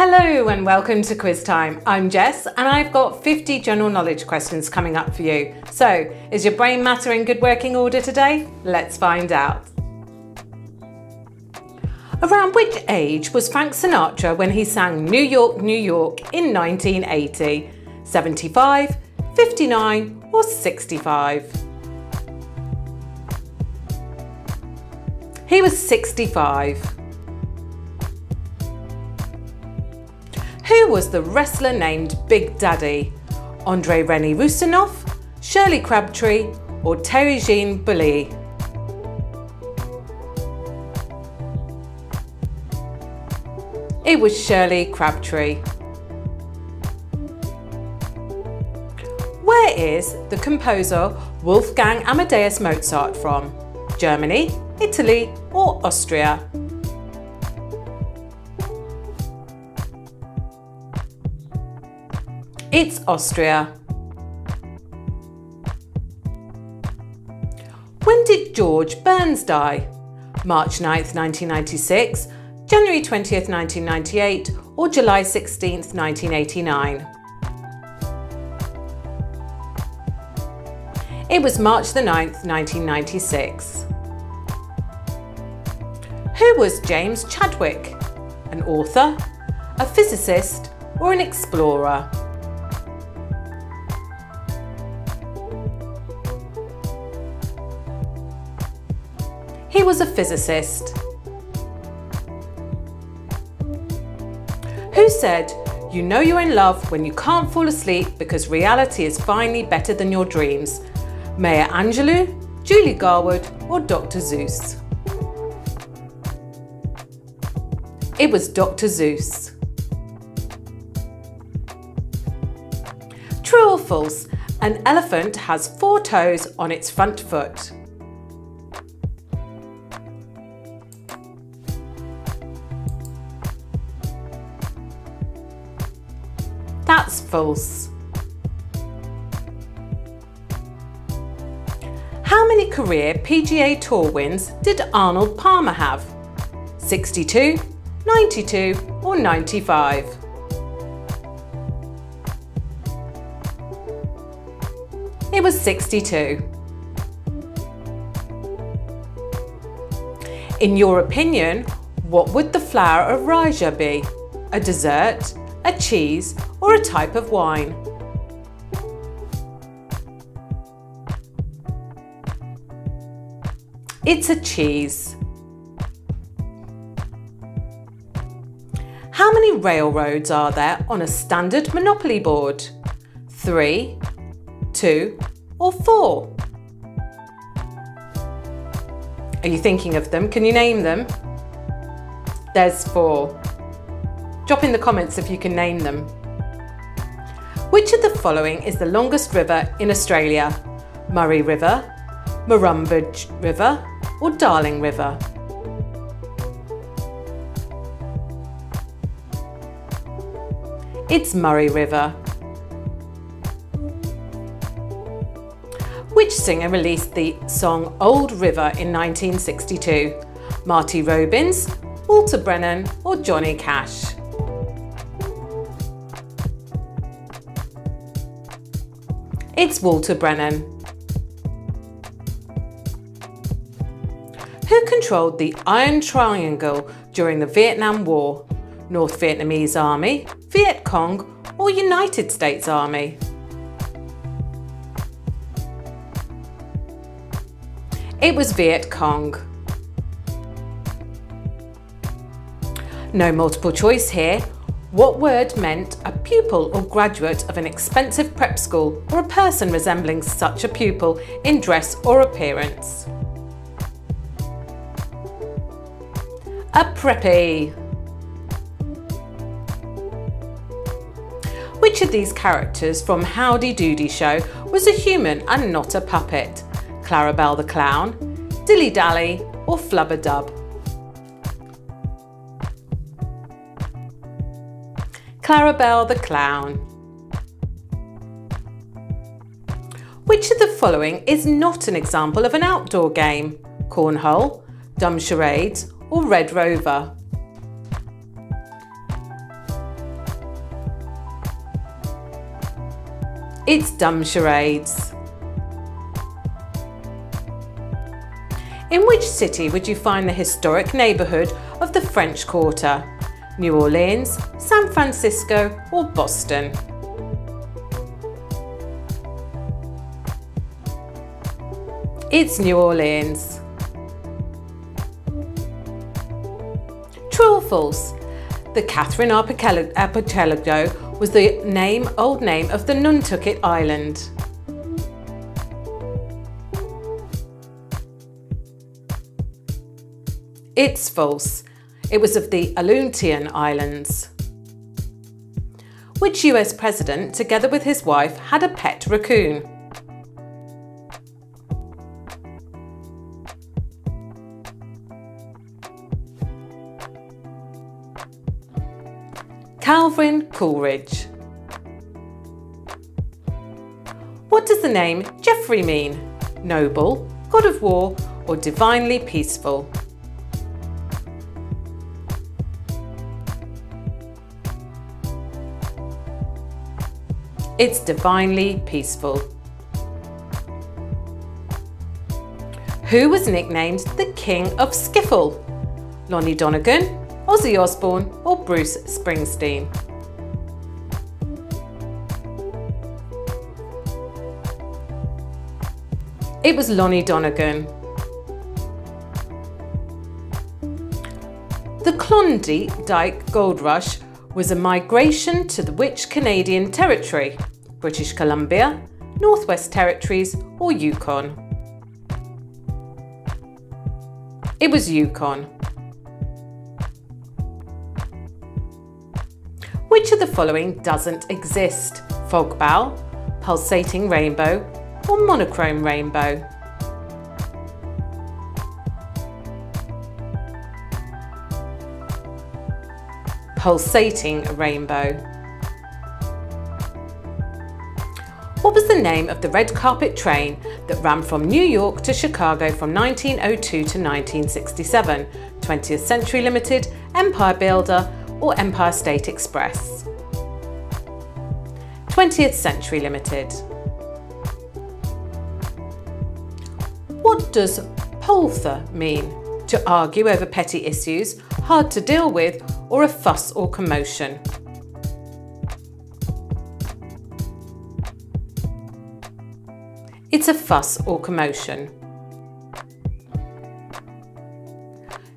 Hello and welcome to Quiz Time. I'm Jess and I've got 50 general knowledge questions coming up for you. So, is your brain matter in good working order today? Let's find out. Around which age was Frank Sinatra when he sang New York, New York in 1980? 75, 59 or 65? He was 65. Who was the wrestler named Big Daddy? Andre Rennie Rustenov, Shirley Crabtree, or Terry Gene Bollea? It was Shirley Crabtree. Where is the composer Wolfgang Amadeus Mozart from? Germany, Italy or Austria? It's Austria. When did George Burns die? March 9th, 1996, January 20th, 1998 or July 16th, 1989? It was March the 9th, 1996. Who was James Chadwick? An author, a physicist or an explorer? He was a physicist. Who said, You know you're in love when you can't fall asleep because reality is finally better than your dreams? Maya Angelou, Julie Garwood, or Dr. Seuss? It was Dr. Seuss. True or false? An elephant has four toes on its front foot. False. How many career PGA Tour wins did Arnold Palmer have? 62, 92 or 95? It was 62. In your opinion, what would the flower of Raja be? A dessert, a cheese or a type of wine. It's a cheese. How many railroads are there on a standard Monopoly board? Three, two or four? Are you thinking of them? Can you name them? There's four. Drop in the comments if you can name them. Which of the following is the longest river in Australia? Murray River, Murrumbidgee River or Darling River? It's Murray River. Which singer released the song Old River in 1962? Marty Robbins, Walter Brennan or Johnny Cash? It's Walter Brennan. Who controlled the Iron Triangle during the Vietnam War? North Vietnamese Army, Viet Cong or United States Army? It was Viet Cong. No multiple choice here. What word meant a pupil or graduate of an expensive prep school or a person resembling such a pupil in dress or appearance? A preppy. Which of these characters from Howdy Doody Show was a human and not a puppet? Clarabelle the Clown, Dilly Dally or Flubadub? Clarabelle the Clown. Which of the following is not an example of an outdoor game? Cornhole, Dumb Charades or Red Rover? It's Dumb Charades. In which city would you find the historic neighbourhood of the French Quarter? New Orleans, San Francisco or Boston? It's New Orleans. True or false? The Catherine Archipelago was the name, old name of the Nantucket Island. It's false. It was of the Aleutian Islands. Which US president, together with his wife, had a pet raccoon? Calvin Coolidge. What does the name Geoffrey mean? Noble, God of War, or divinely peaceful? It's divinely peaceful. Who was nicknamed the King of Skiffle? Lonnie Donegan, Ozzy Osbourne or Bruce Springsteen? It was Lonnie Donegan. The Klondike Gold Rush was a migration to the which Canadian territory? British Columbia, Northwest Territories or Yukon? It was Yukon. Which of the following doesn't exist? Fog bow, pulsating rainbow or monochrome rainbow? pulsating rainbow. Was the name of the red carpet train that ran from New York to Chicago from 1902 to 1967? 20th Century Limited, Empire Builder or Empire State Express? 20th Century Limited. What does pother mean? To argue over petty issues, hard to deal with or a fuss or commotion. A fuss or commotion.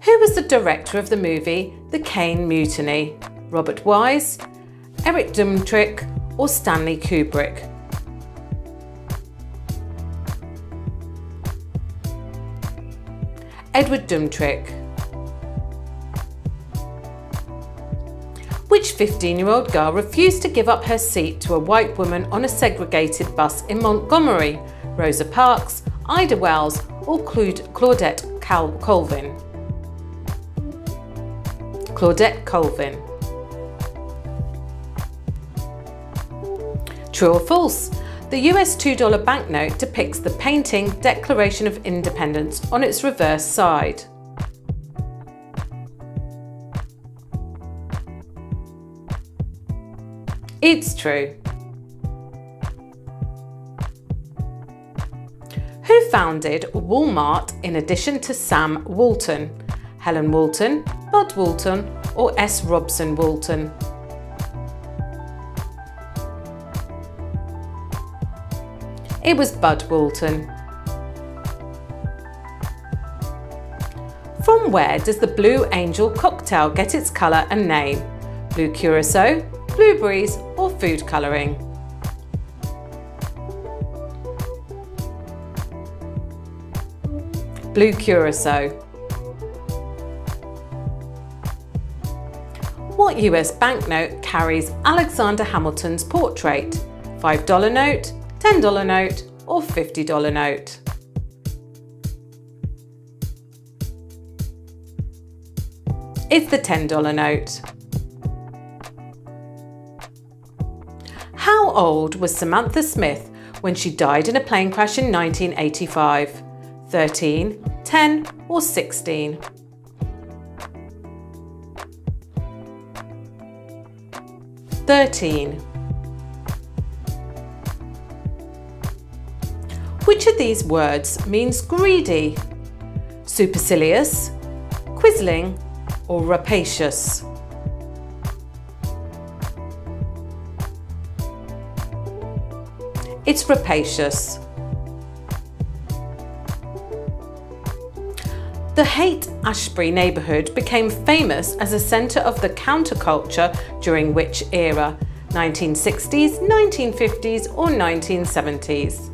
Who was the director of the movie The Caine Mutiny? Robert Wise, Eric Dmytryk or Stanley Kubrick? Edward Dmytryk. Which 15 year old girl refused to give up her seat to a white woman on a segregated bus in Montgomery? Rosa Parks, Ida Wells, or Claudette Colvin? Claudette Colvin. True or false? The US $2 banknote depicts the painting Declaration of Independence on its reverse side. It's true. Founded Walmart in addition to Sam Walton? Helen Walton, Bud Walton, or S. Robson Walton? It was Bud Walton. From where does the Blue Angel cocktail get its colour and name? Blue Curacao, blueberries or food colouring. Blue Curacao. What US banknote carries Alexander Hamilton's portrait? $5 note, $10 note or $50 note? It's the $10 note. How old was Samantha Smith when she died in a plane crash in 1985? 13, 10 or 16? Thirteen. Which of these words means greedy? Supercilious, quisling or rapacious? It's rapacious. The Haight Ashbury neighbourhood became famous as a centre of the counterculture during which era? 1960s, 1950s, or 1970s?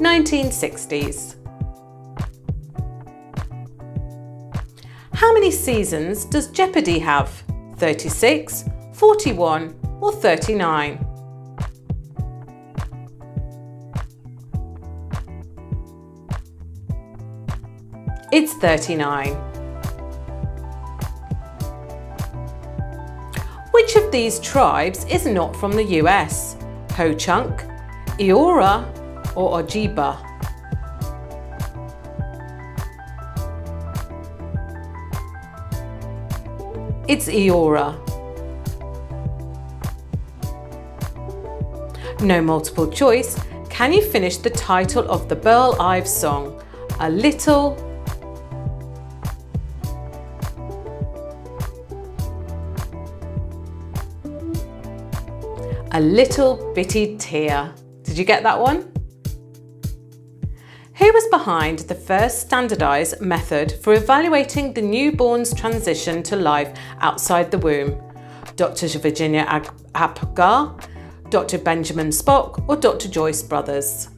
1960s. How many seasons does Jeopardy have? 36, 41, or 39? It's 39. Which of these tribes is not from the US? Ho-Chunk, Eora or Ojibwa? It's Eora. No multiple choice. Can you finish the title of the Burl Ives song? A little a little bitty tear. Did you get that one? Who was behind the first standardised method for evaluating the newborn's transition to life outside the womb? Dr. Virginia Apgar, Dr. Benjamin Spock, or Dr. Joyce Brothers?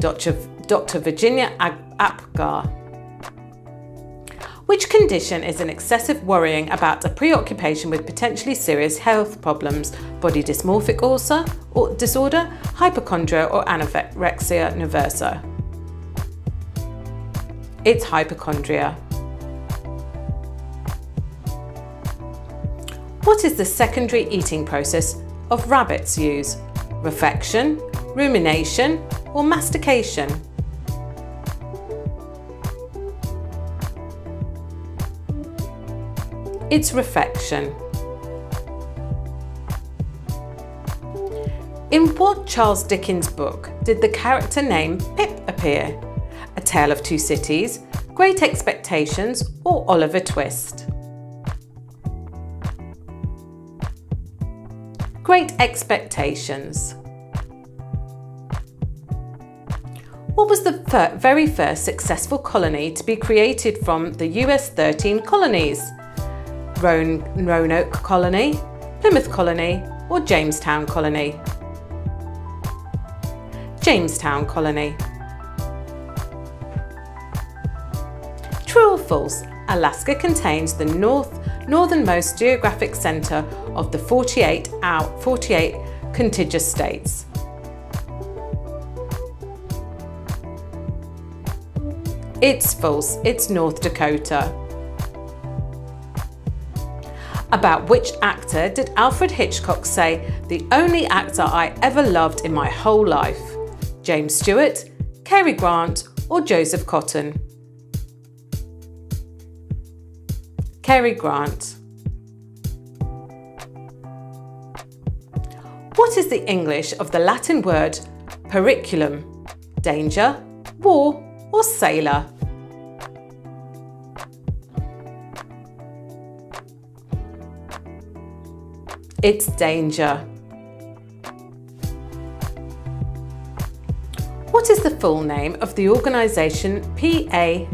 Dr. Dr. Virginia Apgar. Which condition is an excessive worrying about a preoccupation with potentially serious health problems, body dysmorphic ulcer or disorder, hypochondria or anorexia nervosa? It's hypochondria. What is the secondary eating process of rabbits use? Refection, rumination or mastication? Its refection. In what Charles Dickens book did the character name Pip appear? A Tale of Two Cities, Great Expectations, or Oliver Twist? Great Expectations. What was the very first successful colony to be created from the US 13 colonies? Roanoke Colony, Plymouth Colony or Jamestown Colony? Jamestown Colony. True or false? Alaska contains the north northernmost geographic centre of the 48 out 48 contiguous states. It's false, it's North Dakota. About which actor did Alfred Hitchcock say, the only actor I ever loved in my whole life? James Stewart, Cary Grant, or Joseph Cotten? Cary Grant. What is the English of the Latin word periculum? Danger, war, or sailor? It's danger. What is the full name of the organisation PAHO?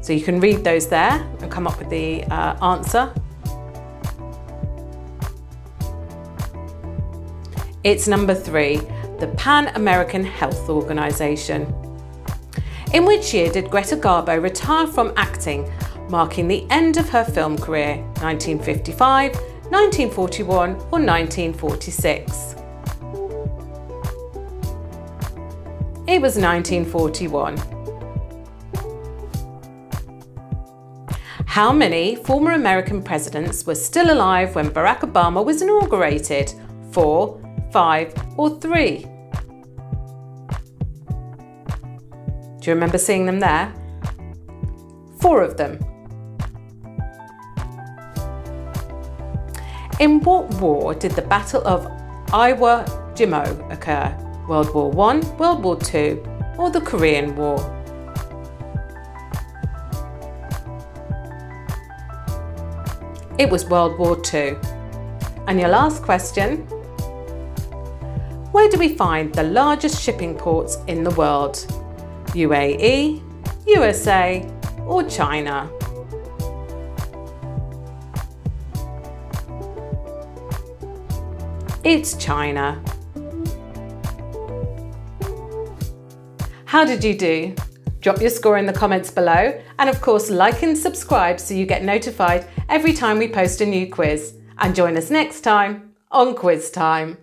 So you can read those there and come up with the uh, answer. It's number three, the Pan American Health Organisation. In which year did Greta Garbo retire from acting marking the end of her film career 1955, 1941 or 1946. It was 1941. How many former American presidents were still alive when Barack Obama was inaugurated? Four, five, or three? Do you remember seeing them there? Four of them. In what war did the Battle of Iwo Jima occur? World War I, World War II, or the Korean War? It was World War II. And your last question Where do we find the largest shipping ports in the world? UAE, USA, or China? It's China. How did you do? Drop your score in the comments below and of course like and subscribe so you get notified every time we post a new quiz. And join us next time on Quiz Time.